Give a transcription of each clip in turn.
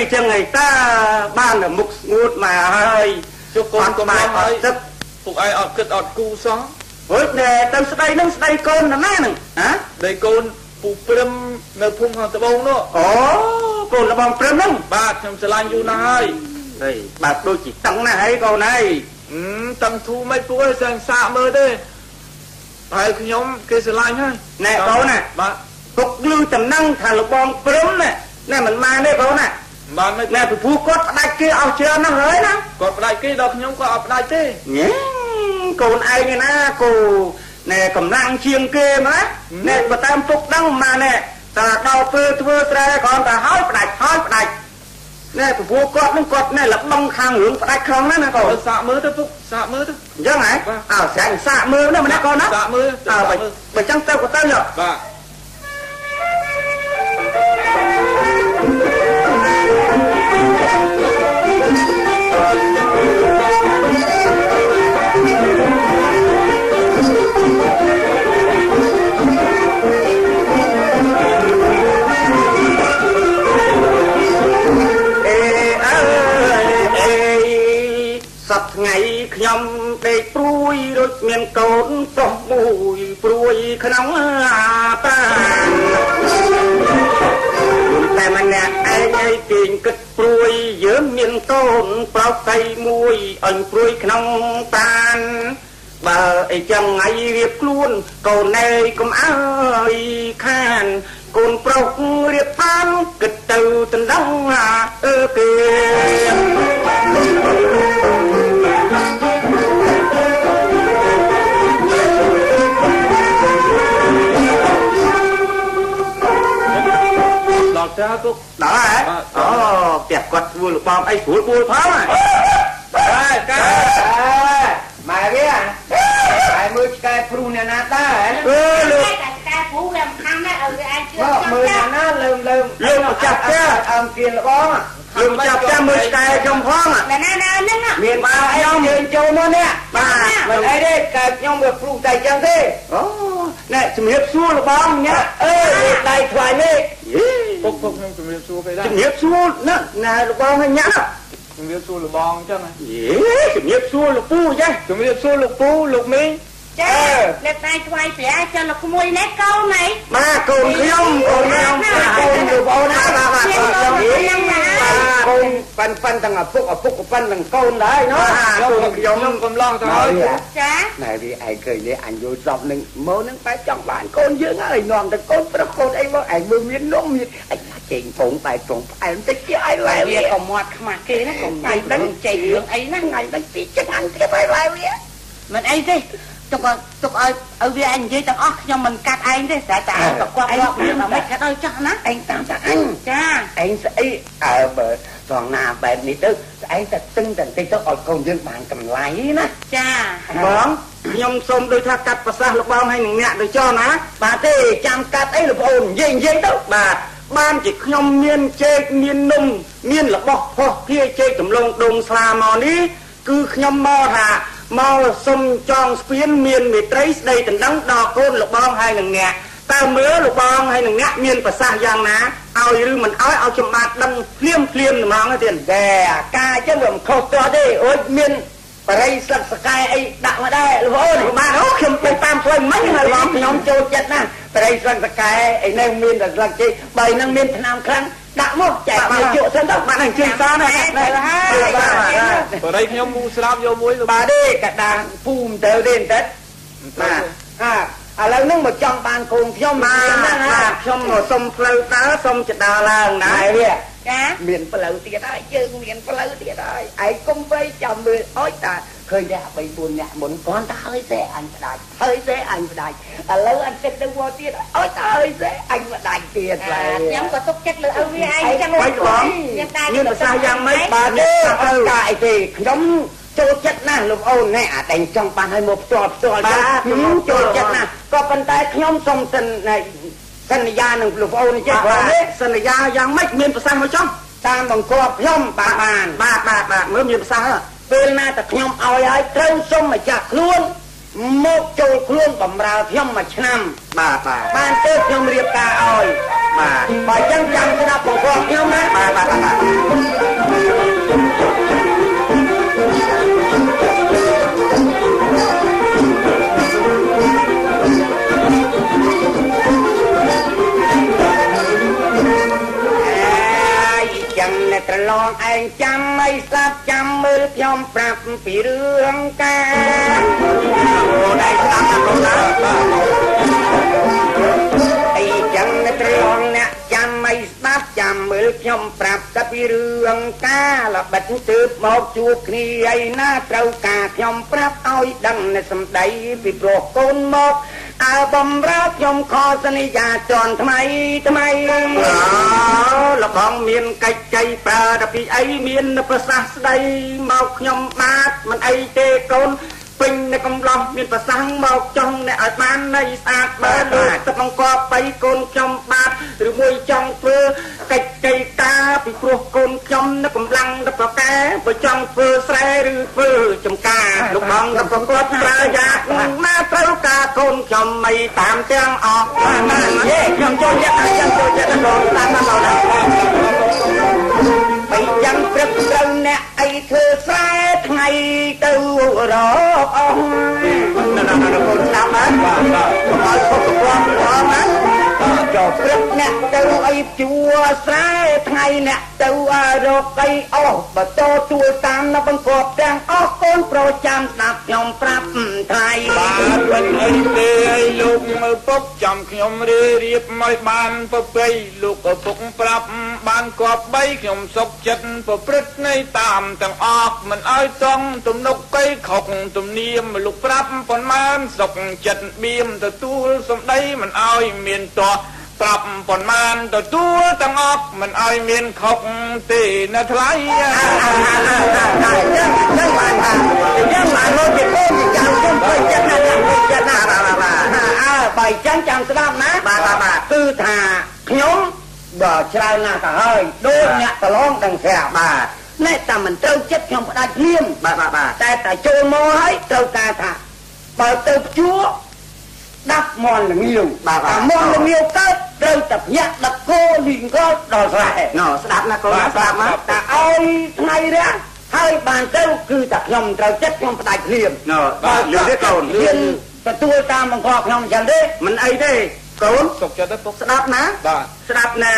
អញ្ចឹងឯតាបានតែមុខស្ងួតមកហើយជុកកូនកំឡុងហើយទឹកពួកឯងអត់គិតអត់គូសោះហួយតែទៅស្ដីនឹងស្ដីកូនណាណាហ្នឹងហ៎ដៃកូនពូព្រឹមនៅភូមិខាងត្បូងនោះអូកូនរបស់ព្រឹមហ្នឹងបាទខ្ញុំស្រឡាញ់យូរណាស់ហើយហេបាទដូចជាតឹងណាស់ហើយកូនហើយអឺតាំងធូមិនពួកឯងសែងសាកមើលទេហើយខ្ញុំគេស្រឡាញ់ហើយណែកូនណាបាទពុកលឺតំណឹងថាលបងព្រឹមណាណែមិនបានទេកូនណា បានមិនណែពីព្រោះគាត់ផ្ដាច់គេអស់ច្រើនណាស់ហើយណាគាត់ផ្ដាច់គេដល់ខ្ញុំក៏អត់ផ្ដាច់ទេញ៉េកូនឯងឯណាគូណែកម្លាំងជាងគេមកណាណែបើតាមពុកដឹងមកណែតែដល់ពេលធ្វើស្រែគ្រាន់តែហើយផ្ដាច់ហើយផ្ដាច់ណែពីព្រោះគាត់នឹងគាត់ណែលបងខាងរឿងផ្ដាច់ខ្លាំងណាស់ណាកូនទៅសាកមើលទៅពុកសាកមើលទៅអញ្ចឹងហ៎អើស្រាញ់សាកមើលណាម្នាក់កូនណាសាកមើលអើសាកបើមើលបើចឹងទៅក៏ទៅយកបាទ សប្ថ្ងៃខ្ញុំដេកព្រួយដូចមានកូនប្រុសមួយព្រួយក្នុងអាតាតែម្នាក់ឯងឯងគេងគិតព្រួយយើងមានកូនប្រុសស្រីមួយអញព្រួយក្នុងតានបើអីចឹងថ្ងៃរៀបខ្លួនកូនណែកុំអើយខានកូនប្រុសរៀបបានគិតទៅដណ្ដឹងអាអើគេ ដល់ទៅហើយពុកដល់ហ៎បាទអូផ្ទះគាត់ធ្វើលបងអីស្រួលបួលផងហ៎បាទកាម៉ែវាម៉ែមើលឆ្កែព្រុសអ្នកណាដែរអើលោកតែតែការពូវាមិនខាំណាឲ្យវាអាចជឿមកមើលអ្នកណាលើមលើមអើមគៀនលបងលោកចាប់ចាំមើលឆ្កែខ្ញុំផងហ៎ណាណាណាហ្នឹងមានមកខ្ញុំយើងចូលមកនេះបាទមិនអីទេកើតខ្ញុំវាព្រុសតែចឹងទេអូណែជំរាបសួរលបងញ៉ាអើដៃថ្វាយនេះយេ ពុកពុកខ្ញុំជំរាបសួរគេដែរជំរាបសួរណាណែលបងឲ្យញ៉ាជំរាបសួរលបងអញ្ចឹងហ៎យេជំរាបសួរលោកពូចាជំរាបសួរលោកពូលោកមីងចាលេបដៃថ្វាយព្រះចុះលោកក្មួយនេះកូនហីបាទកូនខ្ញុំកូនខ្ញុំកូនលោកបងណាបាទបាទជាកូនខ្ញុំណាកូន ប៉ាន់ប៉ាន់ទាំងឪពុកឪពុកក៏ប៉ាន់ទាំងកូនដែរណោះខ្ញុំខ្ញុំកំឡងទៅហើយចាណែវាឯងឃើញនេះអញយល់សពនឹងមកនឹងបែបចង់បានកូនយើងហើយនាំតែកូនប្រុសកូនអីមកឯងមើលមាននំមានអីណាចេញពងបែបត្រង់ផ្អែមតិចទៀតឲ្យឡែវាវាក៏មាត់ខ្មាស់គេណាកុំដៃដឹងចេញរឿងអីណាថ្ងៃនេះទីចឹងអញទៀតឲ្យឡែវាមិនអីទេទុកទុកឲ្យឲ្យវាឯងនិយាយទាំងអស់ខ្ញុំមិនកាត់ឯងទេស្រាប់តែឯងប្រកបរាប់រឿងតែមិនកាត់ឲ្យចាស់ណាឯងតាមតាអញចាឯងស្អីអើបើ ត្រង់ណាបែបនេះទៅឯងតែតឹងតែបន្តិចទៅឲ្យកូនយើងបានកម្លៃណាចាបងខ្ញុំសូមដូចថាកាត់ប្រសាសន៍លោកបងឲ្យនឹងអ្នកទៅចោះណាបាទទេចាំកាត់អីលោកប្អូននិយាយនិយាយទៅបាទបានជាខ្ញុំមានចេកមាននំមានរបស់ផុសភាចេកដំឡូងដងស្លាមកនេះគឺខ្ញុំមកថាមកសុំចងស្ពានមានមេត្រីស្ដីដណ្ដឹងដល់កូនលោកបងហើយនឹងអ្នកតើមើលលោកបងហើយនឹងអ្នកមានប្រសាសន៍យ៉ាងណា ឲ្យឬមិនឲ្យឲ្យខ្ញុំបាទដឹងភ្លាមភ្លាមហ្មងទេតែអាការអញ្ចឹងវាមិនខុសទាស់ទេអូចមានបរិយស្លឹកសកែអីដាក់មកដែរលោកប្អូនបាទអូខ្ញុំទៅតាមផ្លូវមិញហើយហើយបងខខ្ញុំខ្ញុំចូលចិត្តណាស់បរិយស្លឹកសកែអីនៅមានតែស្លឹកជ័យបើនឹងមានថ្នាំខ្លាំងដាក់មកចែកមកជក់សិនទៅបាទអញ្ជើញសណាទៅហើយបាទបាទបរិយខ្ញុំមូស្រាប់យកមួយលោកបាទទេកដាងពូមទៅទេបន្តិចបាទអា ឥឡូវហ្នឹងមកចង់បានកូនខ្ញុំបាមានណាទណាបាទខ្ញុំមកសុំផ្លូវដើរសុំចដើរឡើងណាណែវាចាមានផ្លូវទៀតហើយយើងមានផ្លូវទៀតហើយឯងកុំបីចាំមើលអុយតាឃើញតែបី4នាក់មុនគាត់តែហើយទេអញផ្ដាច់ហើយទេអញផ្ដាច់ឥឡូវអញគិតទៅវល់ទៀតអុយតាហើយទេអញផ្ដាច់ទៀតឡើយខ្ញុំក៏ទុកចិត្តលើឲ្យវាឯងចឹងបាច់បងខ្ញុំតែមានប្រសាសន៍យ៉ាងម៉េចបាបាទទទេនេះអត់ការអីទេខ្ញុំ ចូលចិត្តណាស់លោកអូនណែអាតែចង់បានឲ្យមកផ្ទាល់ផ្ទាល់ចឹងខ្ញុំចូលចិត្តណាស់ក៏ប៉ុន្តែខ្ញុំសូមសិនសន្យានឹងលោកអូនចេះបាទទេសន្យាយ៉ាងម៉េចមានប្រសាសន៍មកចុះតាមបង្គាប់ខ្ញុំបានបានបាទបាទបាទមើលមានប្រសាសន៍ហ៎ពេលណាតែខ្ញុំឲ្យហើយត្រូវសុំម្ចាស់ខ្លួនមកចូលខ្លួនបំរើខ្ញុំមួយឆ្នាំបាទបាទបានទៅខ្ញុំរៀបការឲ្យបាទបើចឹងចាំស្ដាប់បង្គាប់ខ្ញុំណាបាទបាទបាទ យស្ដាប់ចាំមើលខ្ញុំប្រាប់ពីរឿងការអូនឯងស្ដាប់ណាកូនណាអីចាំអ្នកត្រឡងអ្នកចាំឲ្យស្ដាប់ចាំមើលខ្ញុំប្រាប់តែពីរឿងការល្បិតទើបមកជួបគ្នាឯណាត្រូវការខ្ញុំប្រាប់ឲ្យដឹងនៅសំដីពីព្រោះកូនមក អើបំរើខ្ញុំខសន្យាចនថ្មីថ្មីអើលបងមានកិច្ចចៃប្រើតែពីអីមានប្រសាសន៍ស្ដីមកខ្ញុំបាទមិនអីទេកូនពេញនៅកំឡោះមានប្រសាំងមកចង់អ្នកឲ្យបាននៃស្អាតបើលោកទឹកអង្គបីកូនខ្ញុំបាទឬមួយចង់ធ្វើកិច្ច ចៃការពីព្រោះកូនខ្ញុំនៅកម្លាំងទៅប្រកែបើចង់ធ្វើស្រែឬធ្វើចំការលោកបងទៅប្រកបប្រើយ៉ាណាត្រូវការកូនខ្ញុំមិនតាមទាំងអស់ណាយេខ្ញុំចូលចិត្តខ្ញុំចូលចិត្តកូនតាមមកដល់បីចាំព្រឹកត្រូវអ្នកអីធ្វើស្រែថ្ងៃទៅរកអស់ណាណាណាកូនស្ដាប់ណាបាទបាទឲ្យពុកប្រព័ន្ធផងណាចុះព្រឹកអ្នកទៅអី ជួស្រែថ្ងៃអ្នកទៅរកអីអស់បើតទួលតាមនៅបង្កប់ទាំងអស់កូនប្រចាំស្ដាប់ខ្ញុំប្រាប់ថ្ងៃបាទមិនអីទេឲ្យលោកមើលពុកចាំខ្ញុំរៀបរៀបឲ្យបានប្រពៃលោកឪពុកប្រាប់បានគប់បីខ្ញុំសុកចិត្តប្រព្រឹត្តនៃតាមទាំងអស់មិនឲ្យតង់ទំនុកកៃខុកទំនៀមលោកប្រាប់ប៉ុន្មានសុកចិត្តបៀមទទួលសំដីមិនឲ្យមានតោះ ប្រាប់ប៉ុន្មានទទួលទាំងអស់មិនឲ្យមានខុកទេណាថ្លៃចឹងចឹងបានថាចឹងបានមកពីកូនពីចាំខ្ញុំពេញចិត្តណាស់ពេញចិត្តណាស់បាទបាទអើបើចឹងចាំស្ដាប់ណាបាទបាទគឺថាខ្ញុំបើច្រើនណាស់ទៅហើយដូចអ្នកប្រឡងដឹងស្រាប់បាទអ្នកតែមិនត្រូវចិត្តខ្ញុំផ្ដាច់ភ្លាមបាទបាទបាទតែតែចូលមកហើយត្រូវការថាបើទៅជួ ដាប់មន់ល្ងាវបាទអាមន់ល្ងាវកើតត្រូវតែភ្ញាក់ដឹកគោលីងកដល់ស្រែណ៎ស្ដាប់ណាកូនស្ដាប់ណាតែឲ្យថ្ងៃរះហើយបានទៅគឺតែខ្ញុំត្រូវចិត្តខ្ញុំផ្ដាច់ភ្លាមណ៎បាទលឿនទេកូនលឿនទទួលតាមបង្គាប់ខ្ញុំអញ្ចឹងទេមិនអីទេ កូនសុកចិត្តទៅពុកស្ដាប់ណាបាទស្ដាប់ណែ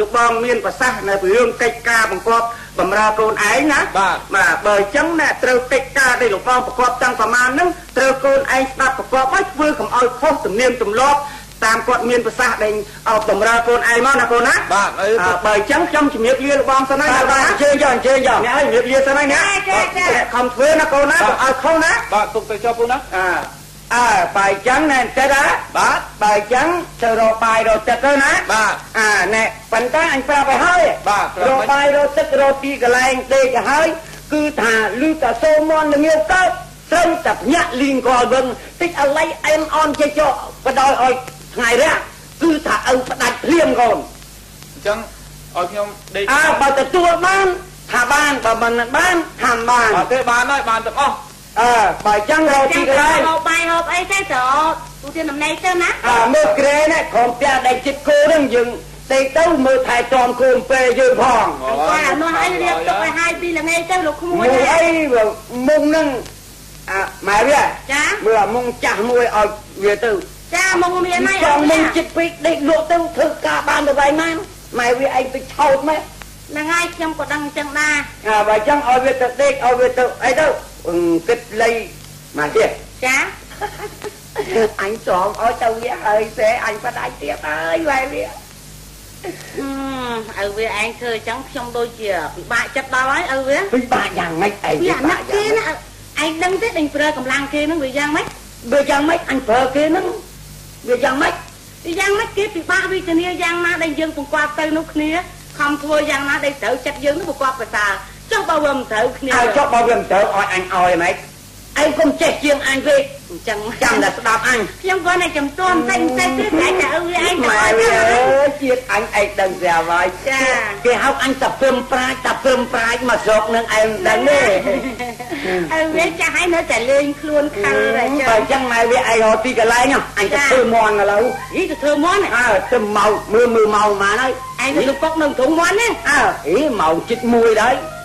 លោកបងមានប្រសាសន៍នៅពីរឿងកិច្ចការបង្គាប់បំរើកូនឯងណាបាទបាទបើអញ្ចឹងណែត្រូវកិច្ចការដែលលោកបងប្រកបតាំងប្រមាណហ្នឹងត្រូវកូនឯងស្ដាប់ប្រកបឲ្យធ្វើកុំឲ្យខុសទំនៀមទម្លាប់តាមគាត់មានប្រសាសន៍ដែលអបបំរើកូនឯងមកណាកូនណាបាទអីអើបើអញ្ចឹងខ្ញុំជំរាបលាលោកបងសិនហើយបាទអញ្ជើញយកអញ្ជើញយកអ្នកឲ្យជំរាបលាសិនហើយណាខំធ្វើណាកូនណាកុំឲ្យខុសណាបាទពុកទៅចុះពុកណាអើ អើបើអញ្ចឹងណែចិត្តណាបាទបើអញ្ចឹងទៅរកបាយរកទឹកទៅណាបាទអាណែប៉ុន្តែអញប្រាប់ឲ្យហើយបាទប្រាប់រកបាយរកទឹករកទីកន្លែងដេកឲ្យហើយគឺថាលឺតែសូមមន់ល្ងាវកើតត្រូវតែភ្ញាក់លីងកលវឹងតិចអល័យអែមអនចេះចោបដោយឲ្យថ្ងៃរះគឺថាឪផ្ដាច់ភ្លាមកូនអញ្ចឹងឲ្យខ្ញុំដេកអើបើទទួលបានថាបានបើមិនបានថាមិនបានអត់ទេបានហើយបានទាំងអស់ អើបើអញ្ចឹងរកទីកន្លែងហូបបាយហូបអីទៅទៅទូទានដំណេកទៅណាអើមើលក្រែនេះក្រុមផ្ទះដែលចិត្តគោហ្នឹងយើងដេកទៅមើលថែទាំគោពេលយើងផងគាត់អានោះឲ្យរៀបទុកឲ្យហើយពីល្ងាចទៅលោកក្មួយមួយអីបើមុងហ្នឹងអាម៉ែវាចាមើលអាមុងចាស់មួយឲ្យវាទៅចាមកមានហើយចង់មុងចិត្តពេកដេកលក់ទៅធ្វើការបានទៅវិញណាម៉ែវាឯងទៅឆោតម៉ែ ហ្នឹងហើយខ្ញុំក៏ដឹងអញ្ចឹងដែរអាបើអញ្ចឹងឲ្យវាទៅដេកឲ្យវាទៅអីទៅអឺគិតលៃមកទៀតចាអញស្រង់ឲ្យទៅវាហើយសេអញបដាច់ទៀតហើយវ៉ៃវាអឺឪវាឯងធ្វើអញ្ចឹងខ្ញុំដូចជាពិបាកចិត្តដល់ហើយឪវាពិបាកយ៉ាងម៉េចឯងវាអាណិតគេណាឯងដឹងទេដេញប្រើកម្លាំងគេហ្នឹងវាយ៉ាងម៉េចវាយ៉ាងម៉េចអញប្រើគេហ្នឹងវាយ៉ាងម៉េចវាយ៉ាងម៉េចគេពិបាកវិធានាយ៉ាងណាដែលយើងបង្គាប់ទៅនោះគ្នា ខំធ្វើយ៉ាងណាដែលត្រូវចិត្តយើងនោះបង្គាប់ប្រសើរចុះបើវាមិនត្រូវគ្នាឲ្យចុះបើវាមិនត្រូវឲ្យអញឲ្យម៉េចឯងកុំចេះជាងអញពេក អញ្ចឹងចាំតែស្ដាប់អញខ្ញុំគាត់តែចំទួមតែតែទៀតតែតែឪវាឯងទៅម៉ែឲ្យវាទៅអើយជាតិអញឯងដឹងស្រាប់ហើយចាគេហៅអញតាព្រឹមប្រាជ្ញតាព្រឹមប្រាជ្ញមកស្រុកនឹងឯងដឹងទេឪវាចាស់ហើយនៅតែលេងខ្លួនខឹងតែចឹបើងអញ្ចឹងម៉ែវាឯងរកទីកន្លែងហ៎អញទៅធ្វើមន់ឥឡូវយីទៅធ្វើមន់អើទៅមកមើលមើលម៉ោងម៉ានហើយឯងទៅពុកនឹងធំមន់ហ្នឹងអើអីម៉ោងជិត1ដែរអ